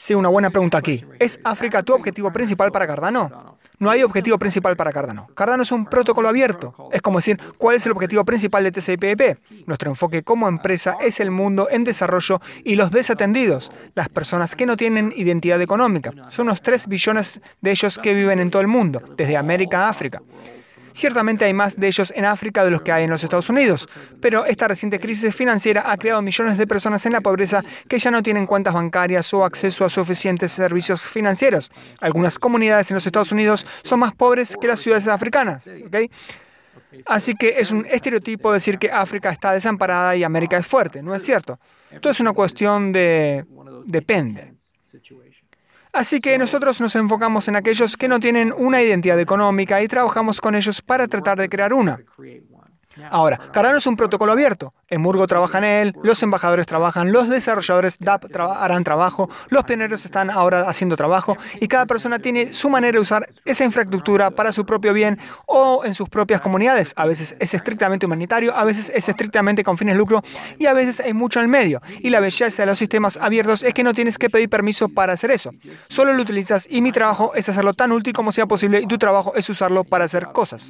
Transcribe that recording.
Sí, una buena pregunta aquí. ¿Es África tu objetivo principal para Cardano? No hay objetivo principal para Cardano. Cardano es un protocolo abierto. Es como decir, ¿cuál es el objetivo principal de TCP/IP? Nuestro enfoque como empresa es el mundo en desarrollo y los desatendidos, las personas que no tienen identidad económica. Son unos 3 billones de ellos que viven en todo el mundo, desde América a África. Ciertamente hay más de ellos en África de los que hay en los Estados Unidos, pero esta reciente crisis financiera ha creado millones de personas en la pobreza que ya no tienen cuentas bancarias o acceso a suficientes servicios financieros. Algunas comunidades en los Estados Unidos son más pobres que las ciudades africanas. Así que es un estereotipo decir que África está desamparada y América es fuerte. No es cierto. Todo es una cuestión de... depende. Así que nosotros nos enfocamos en aquellos que no tienen una identidad económica y trabajamos con ellos para tratar de crear una. Ahora, Cardano es un protocolo abierto. Emurgo trabaja en él, los embajadores trabajan, los desarrolladores DAP harán trabajo, los pioneros están ahora haciendo trabajo y cada persona tiene su manera de usar esa infraestructura para su propio bien o en sus propias comunidades. A veces es estrictamente humanitario, a veces es estrictamente con fines de lucro y a veces hay mucho en el medio. Y la belleza de los sistemas abiertos es que no tienes que pedir permiso para hacer eso. Solo lo utilizas y mi trabajo es hacerlo tan útil como sea posible y tu trabajo es usarlo para hacer cosas.